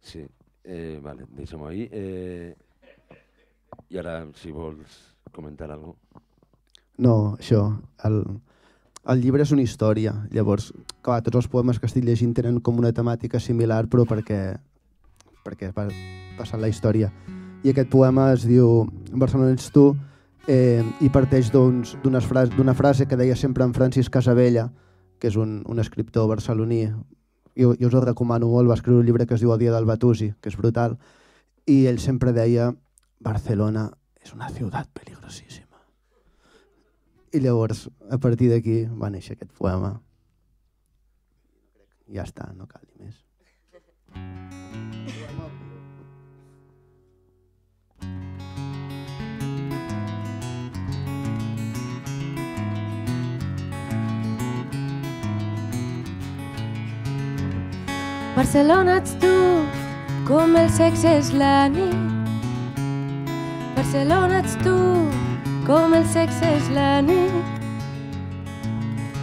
Sí, eh, vale, deixem-ho ahí. Eh, I ara, si vols comentar alguna. No, això, el, el llibre és una història, llavors, clar, tots els poemes que estic llegint tenen com una temàtica similar, però perquè, perquè va passant la història. I aquest poema es diu Barcelona ets tu, eh, i parteix d'una frase, frase que deia sempre en Francis Casabella, que és un, un escriptor barceloní, jo, jo us el recomano molt, va escriure un llibre que es diu El dia del Batusi, que és brutal, i ell sempre deia Barcelona és una ciutat peligrosíssima. I llavors, a partir d'aquí, va néixer aquest poema. Ja està, no cal dir més. Barcelona ets tu, com el sexe és la nit. Barcelona ets tu, com el sexe és la nit.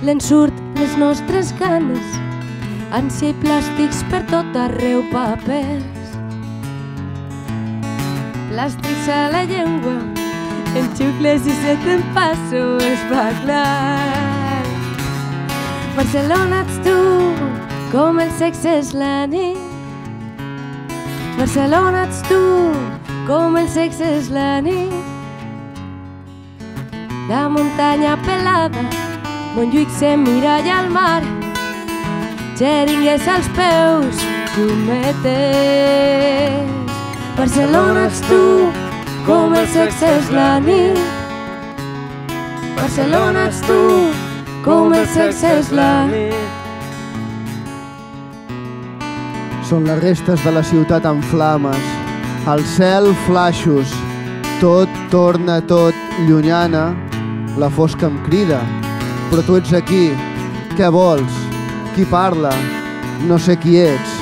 L'ensurt les nostres ganes, ànsia i plàstics per tot arreu papers. Plàstics a la llengua, en xucles i se te'n passo es va clar. Barcelona ets tu, com el sexe és la nit. Barcelona ets tu, com el sexe és la nit. La muntanya pelada, Montjuïc se mira i al mar, xeringues als peus, llumetes. Barcelona ets tu, com el sexe és la nit. Barcelona ets tu, com el sexe és la nit. Són les restes de la ciutat en flames, al cel flaixos, tot torna tot llunyana, la fosca em crida, però tu ets aquí, què vols? Qui parla? No sé qui ets.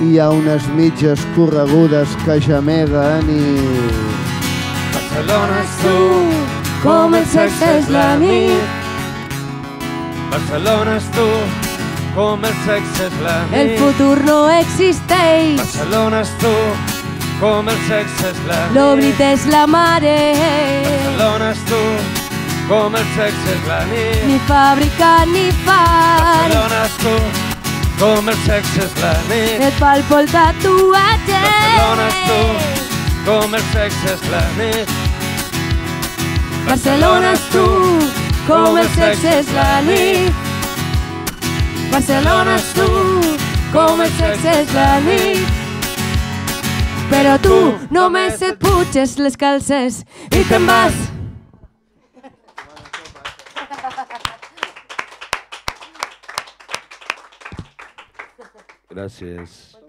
Hi ha unes mitges corregudes que gemeguen i... Barcelona és tu, com el sexe és la nit. Barcelona és tu, com el sexe és la nit. El futur no existeix. Barcelona és tu, com el sexe és la nit. L'oblit és la mare. Barcelona és tu, com el sexe és la nit. Ni fàbrica ni fan. Barcelona és tu, com el sexe és la nit. Et palpo el tatuatge. Barcelona és tu, com el sexe és la nit. Barcelona és tu, com el sexe és la nit. Barcelona és tu, com et sexes la nit. Però tu només et puges les calces i te'n vas. Gràcies. Que